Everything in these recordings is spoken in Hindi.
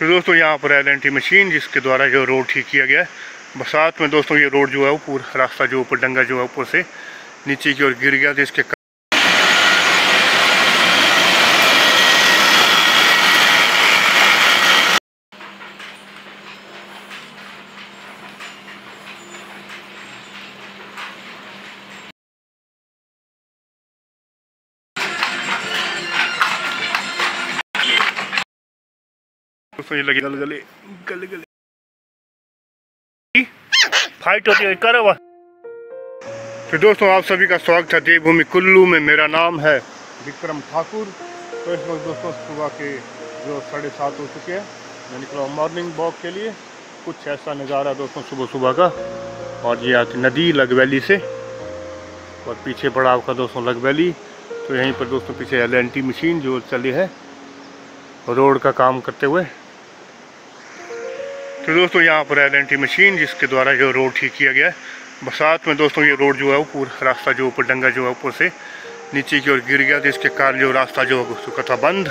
तो दोस्तों, यहाँ पर एल एन टी मशीन, जिसके द्वारा जो रोड ठीक किया गया है। बरसात में दोस्तों, ये रोड जो है, वो पूरा रास्ता जो ऊपर, डंगा जो है ऊपर से नीचे की ओर गिर गया तो दोस्तों ये गल गले गल गले। फाइट होती है, करो वह तो दोस्तों, आप सभी का स्वागत है देवभूमि कुल्लू में। मेरा नाम है विक्रम ठाकुर। तो इस वक्त दोस्तों, सुबह के जो साढ़े सात हो चुके हैं मैं निकला हूँ मॉर्निंग वॉक के लिए, कुछ ऐसा नज़ारा दोस्तों सुबह सुबह का। और ये आती नदी, लग वैली से। और पीछे बड़ा आपका दोस्तों, लग वैली। तो यहीं पर दोस्तों, पीछे एलएनटी मशीन जो चली है, रोड का काम करते हुए तो दोस्तों, यहाँ पर एल मशीन, जिसके द्वारा जो रोड ठीक किया गया है। बरसात में दोस्तों, ये रोड जो है वो पूरा रास्ता जो ऊपर डंगा जो है, ऊपर से नीचे की ओर गिर गया तो इसके कारण जो रास्ता जो चुका था बंद।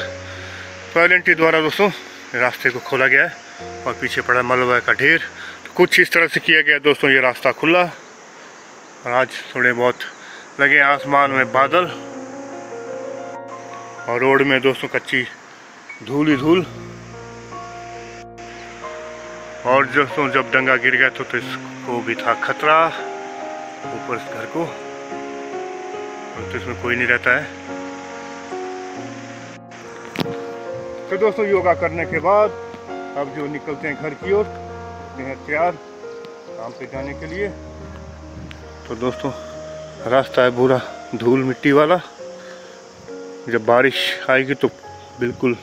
तो एल द्वारा दोस्तों, रास्ते को खोला गया है और पीछे पड़ा मलबा का ढेर। तो कुछ इस तरह से किया गया दोस्तों, ये रास्ता खुला। और आज थोड़े बहुत लगे आसमान में बादल। और रोड में दोस्तों, कच्ची धूल ही धूल। और दोस्तों जब डंगा गिर गया तो, तो इसको भी था खतरा ऊपर इस घर को। तो इसमें कोई नहीं रहता है। तो दोस्तों योगा करने के बाद अब जो निकलते हैं घर की ओर हैं तैयार काम पे जाने के लिए। तो दोस्तों रास्ता है बुरा धूल मिट्टी वाला। जब बारिश आएगी तो बिल्कुल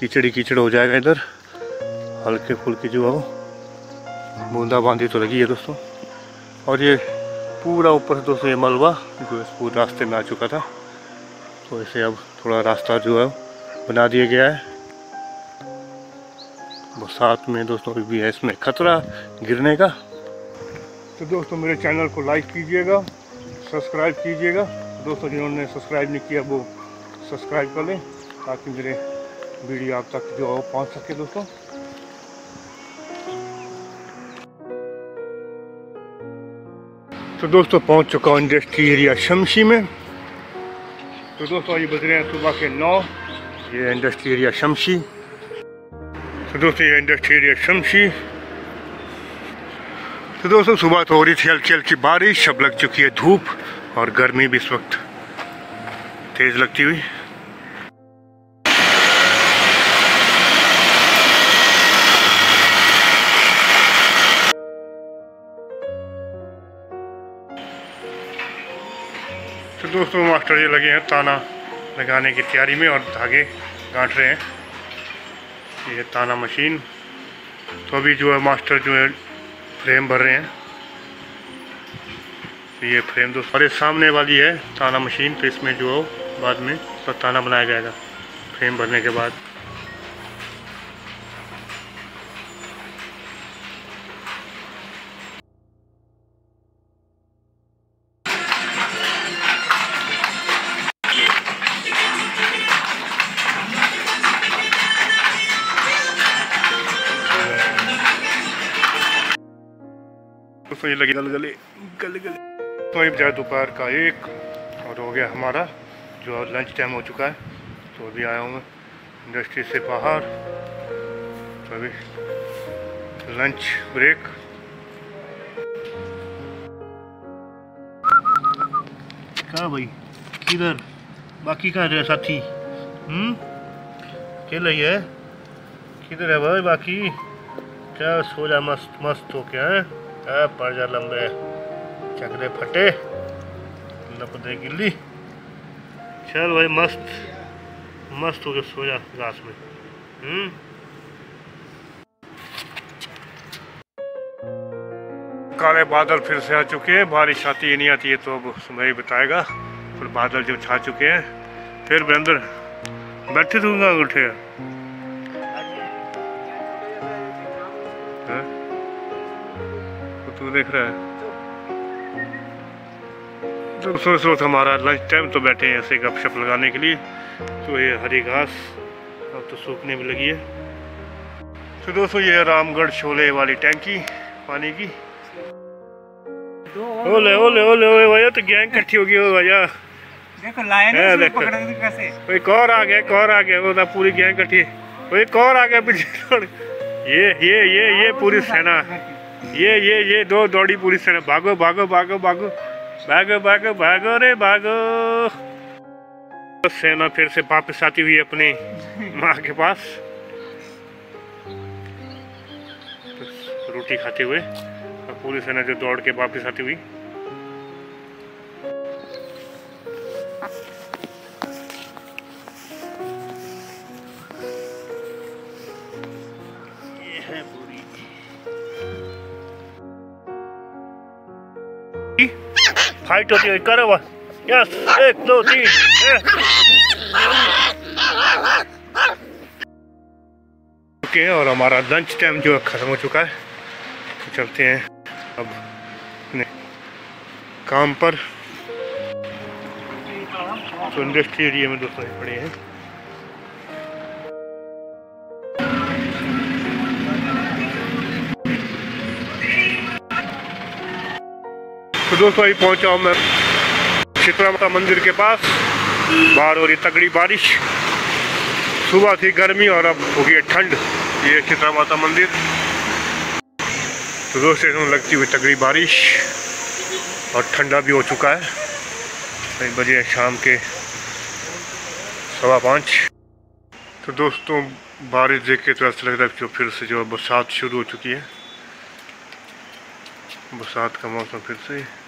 कीचड़ी कीचड़ हो जाएगा इधर। हल्के फुल्के जो है, बूंदा बांदी तो लगी है दोस्तों। और ये पूरा ऊपर से दोस्तों ये मलबा जो इस पूरे रास्ते में आ चुका था तो इसे अब थोड़ा रास्ता जो है बना दिया गया है। बरसात में दोस्तों अभी भी है, इसमें खतरा गिरने का। तो दोस्तों मेरे चैनल को लाइक कीजिएगा, सब्सक्राइब कीजिएगा। दोस्तों जिन्होंने सब्सक्राइब नहीं किया, वो सब्सक्राइब कर लें, ताकि मेरे वीडियो आप तक जो पहुँच सके दोस्तों। तो दोस्तों, पहुँच चुका हूँ इंडस्ट्री एरिया शमशी में। तो दोस्तों ये बज रहे हैं सुबह के नौ। ये इंडस्ट्री एरिया शमशी। तो दोस्तों, ये इंडस्ट्री एरिया शमशी। तो दोस्तों, सुबह तो हो रही थी हल्की हल्की बारिश, अब लग चुकी है धूप और गर्मी भी इस वक्त तेज़ लगती हुई। दोस्तों, मास्टर ये लगे हैं ताना लगाने की तैयारी में और धागे गांठ रहे हैं। ये ताना मशीन। तो अभी जो है मास्टर जो है फ्रेम भर रहे हैं। ये फ्रेम दोस्तों अरे सामने वाली है ताना मशीन तो इसमें जो है बाद में उसका ताना बनाया जाएगा, फ्रेम भरने के बाद। लगी गल गले गल तो ये बजाय दोपहर का एक और हो गया हमारा, जो लंच टाइम हो चुका है। तो अभी आया हूँ इंडस्ट्री से बाहर। तो अभी लंच ब्रेक कहाँ भाई? किधर? बाकी कहाँ रहे साथी? हम्म? अकेला ही है? किधर है भाई बाकी? क्या सो जा मस्त मस्त हो क्या है? पड़ जा लंबे चकरे फटे लप दे गिल्ली। चल भाई, मस्त मस्त हो गया सो जा घास में। हम्म? काले बादल फिर से आ चुके हैं, बारिश आती है, नहीं आती है तो अब समय ही बताएगा। फिर बादल जो छा चुके हैं, फिर बंदर बैठे दूँगा उठे हैं? तो तू देख रहा है। तो सोच लो हमारा लंच टाइम तो बैठे हैं ऐसे गपशप लगाने के लिए। तो ये हरी घास अब तो सूखने में लगी है। तो दोस्तों ये रामगढ़ शोले वाली टैंकी पानी की। ओले ओले ओले ओले भैया तो गैंग इकट्ठी होगी ओ भैया। देखो लाइन है, है देखो। कैसे? एक आ गया एक और आ गया वो ना पूरी गैंग इकट्ठी। एक आ गया पीछे। ये ये ये ये पूरी सेना। ये ये ये, दो दौड़ी पूरी सेना भागो भागो भागो भागो। भागो भागो भागो रे, भागो। सेना फिर से वापस आती हुई अपनी माँ के पास। रोटी खाते हुए और पूरी सेना जो दौड़ के वापस आती हुई। फाइट होती है, करो बस। यस, एक, दो, तीन ओके, और हमारा लंच टाइम जो है ख़त्म हो चुका है। तो चलते हैं अब अपने काम पर। तो इंडस्ट्री एरिया में दोस्तों खड़े हैं। तो दोस्तों अभी पहुँचा हूँ मैं शीतला माता मंदिर के पास। बाहर हो रही तगड़ी बारिश। सुबह थी गर्मी और अब हो गई ठंड। ये शीतला माता मंदिर। तो दोस्तों लगती हुई तगड़ी बारिश और ठंडा भी हो चुका है। कई बजे शाम के सवा पाँच। तो दोस्तों बारिश देख के तो ऐसा लग रहा है कि फिर से जो बरसात शुरू हो चुकी है। बरसात का मौसम फिर से।